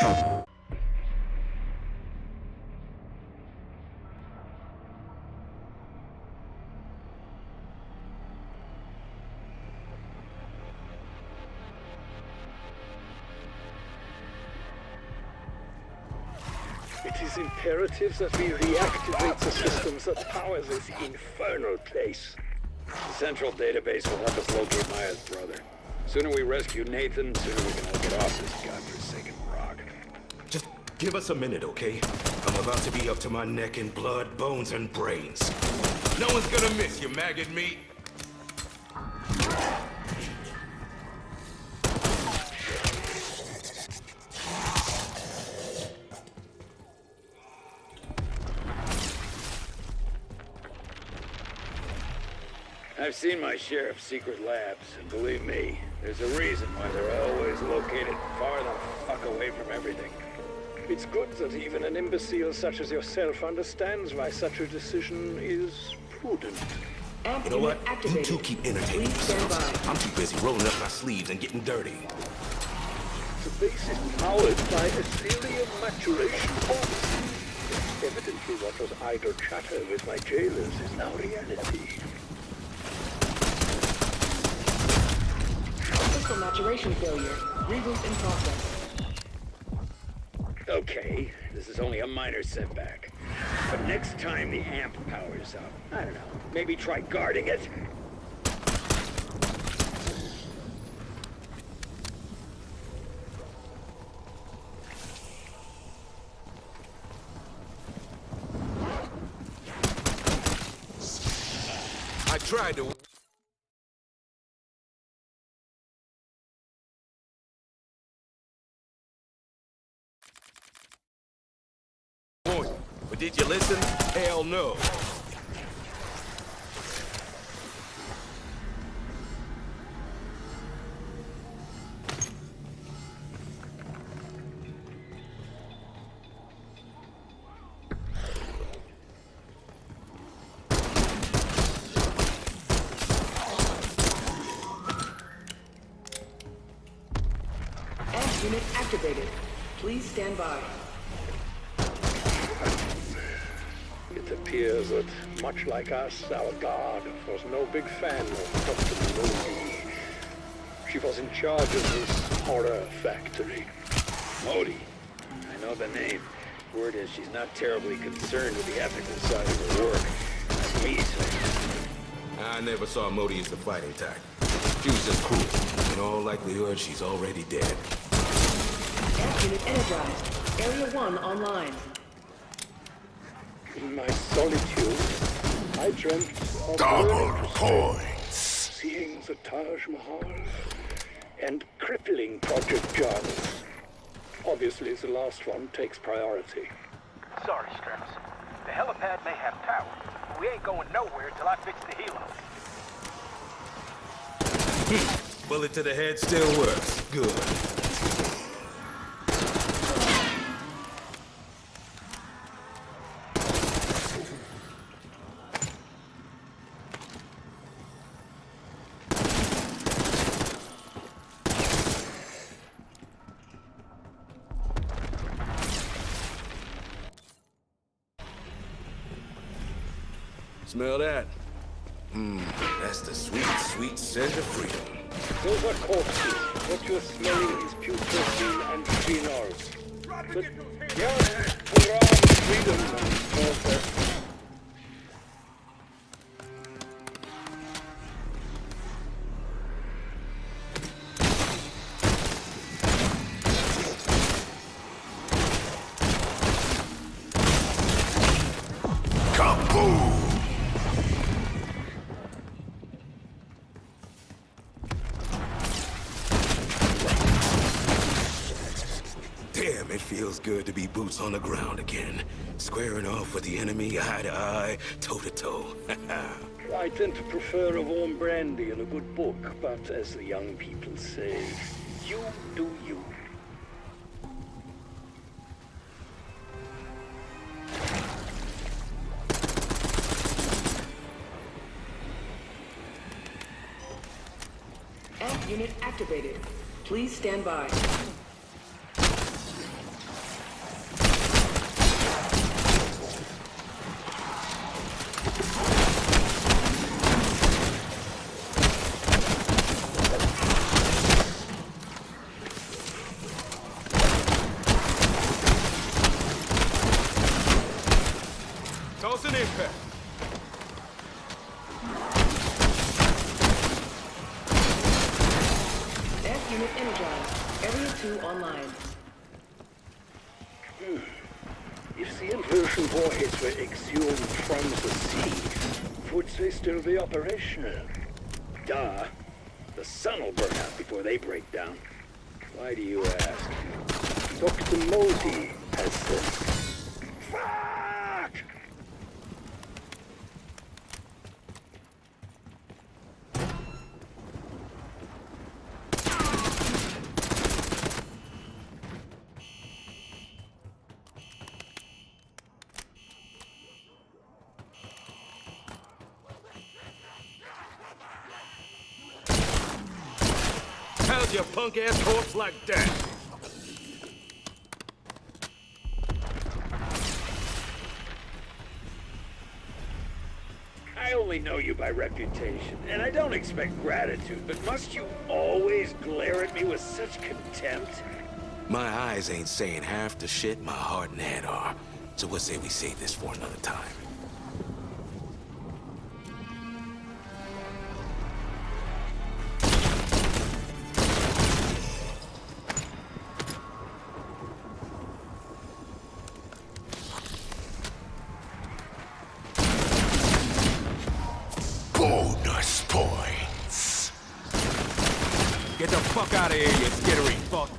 It is imperative that we reactivate the systems that power this infernal place. The central database will help us locate Maya's brother. Sooner we rescue Nathan, sooner we can all get off this godforsaken give us a minute, okay? I'm about to be up to my neck in blood, bones, and brains. No one's gonna miss you, maggot meat. I've seen my share of secret labs, and believe me, there's a reason why they're always located far the fuck away from everything. It's good that even an imbecile such as yourself understands why such a decision is prudent. Amp You know unit what? You two keep entertaining Please stand yourselves. I'm too busy rolling up my sleeves and getting dirty. The base is powered by Aetherium maturation pods. Evidently what was idle chatter with my jailers is now reality. System maturation failure. Reboot in process. Okay, this is only a minor setback. But next time the amp powers up, I don't know, maybe try guarding it? I tried to... did you listen? Hell no. Much like us, our guard was no big fan of Dr. Modi. She was in charge of this horror factory. Modi. I know the name. Word is she's not terribly concerned with the ethical side of her work. That's me saying. I never saw Modi as a fighting type. She was just cruel. In all likelihood, she's already dead. Amp unit energized. Area 1 online. In my solitude, I dreamt of Double burning coins. seeing the Taj Mahal and crippling Project Janus. Obviously, the last one takes priority. Sorry, Strauss. The helipad may have power. We ain't going nowhere till I fix the helo. Bullet hmm. to the head still works. Good. Smell that? Mmm, that's the sweet, sweet scent of freedom. Those are corpses. What you're smelling is putrescine and phenols. But, yeah, hurrah, freedom and all that. Feels good to be boots on the ground again. Squaring off with the enemy eye to eye, toe to toe. I tend to prefer a warm brandy and a good book, but as the young people say, you do you. Amp unit activated. Please stand by. Operational? Duh. The sun will burn out before they break down. Why do you ask? Dr. Modi has this. Fuck! How's your punk ass corpse like that? I only know you by reputation, and I don't expect gratitude, but must you always glare at me with such contempt? My eyes ain't saying half the shit my heart and head are. So what say we save this for another time? Fuck out of here, you skittery fuck!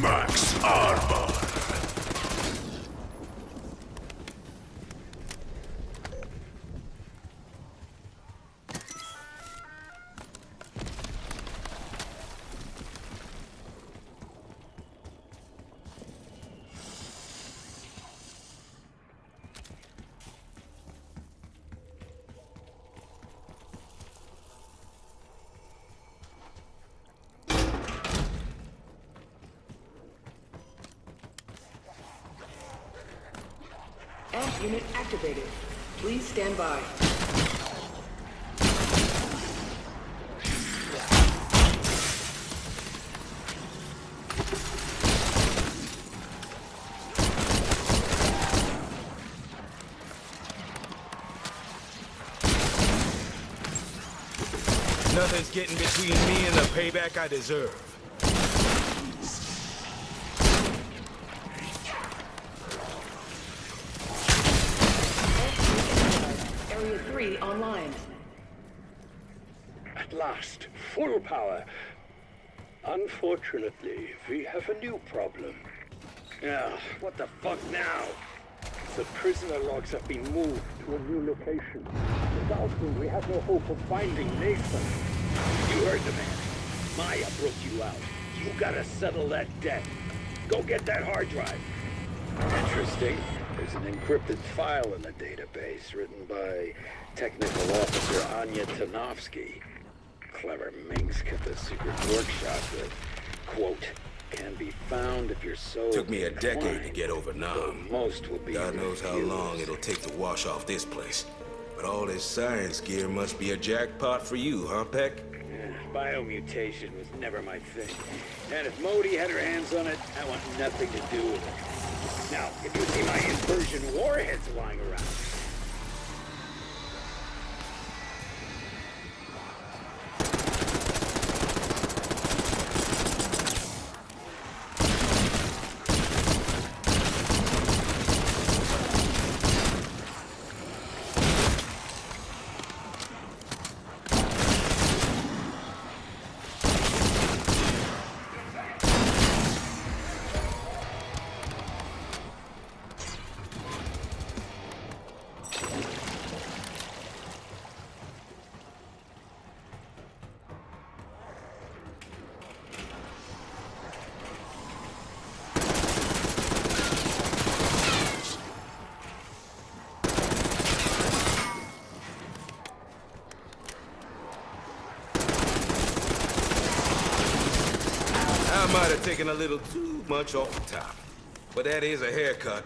Max armor. F unit activated. Please stand by. Nothing's getting between me and the payback I deserve. F unit energized. Area 3 online. At last, full power. Unfortunately, we have a new problem. Ugh, what the fuck now? The prisoner logs have been moved to a new location. Without them, we have no hope of finding Nathan. You heard the man. Maya broke you out. You gotta settle that debt. Go get that hard drive. Interesting. There's an encrypted file in the database written by Technical Officer Anya Tanovsky. Clever minx kept a secret workshop that, quote, can be found if your soul Took me a decade to get over Nam. Most will be God knows how long it'll take to wash off this place. But all this science gear must be a jackpot for you, huh, Peck? Yeah, Biomutation was never my thing. And if Modi had her hands on it, I want nothing to do with it. Now, if you see my inversion warheads lying around, might have taken a little too much off the top. But that is a haircut.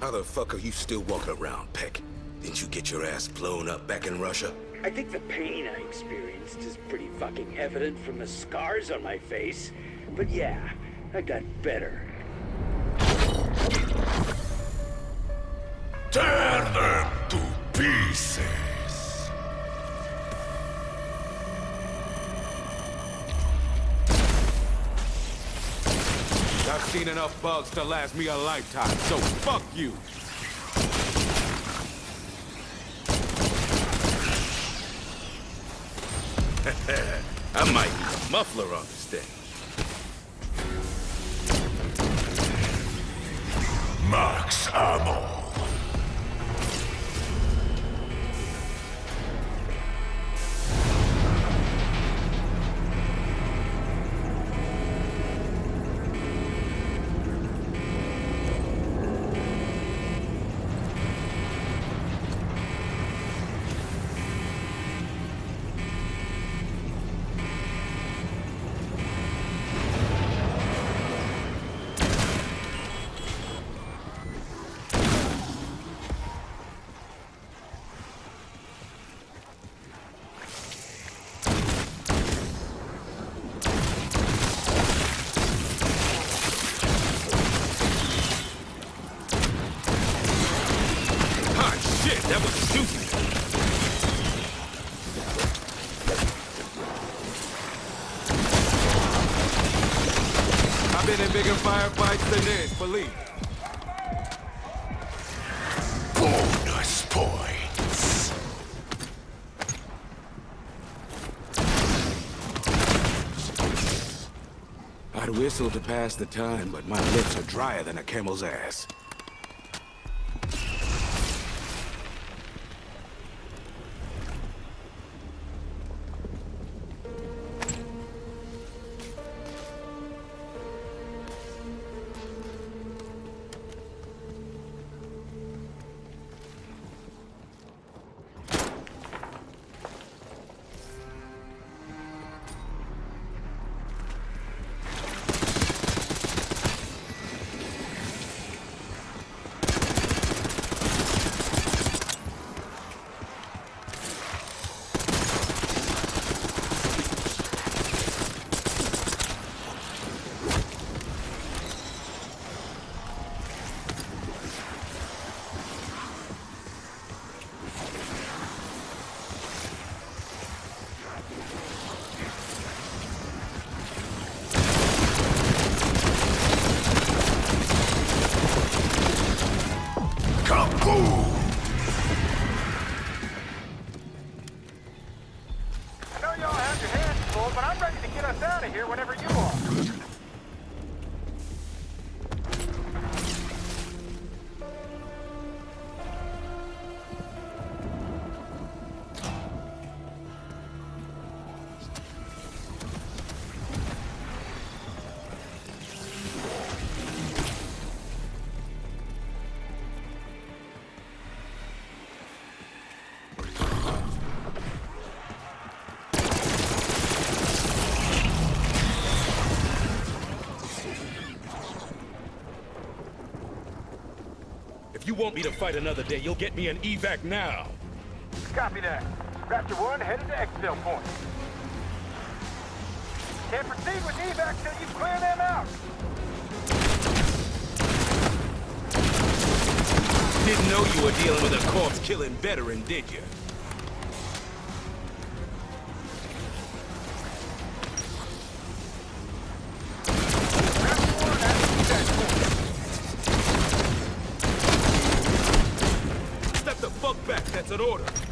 How the fuck are you still walking around, Peck? Didn't you get your ass blown up back in Russia? I think the pain I experienced is pretty fucking evident from the scars on my face. But yeah, I got better. Tear them to pieces. Seen enough bugs to last me a lifetime, so fuck you! I might need a muffler on this thing. Max ammo. Bigger firefights than this, believe. Bonus points. I'd whistle to pass the time, but my lips are drier than a camel's ass. But I'm ready to get us out of here whenever you are. You want me to fight another day, you'll get me an evac now. Copy that. Raptor 1 headed to exfil point. Can't proceed with evac till you clear them out. Didn't know you were dealing with a corpse-killing veteran, did you? That's an order.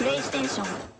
プレイステーション。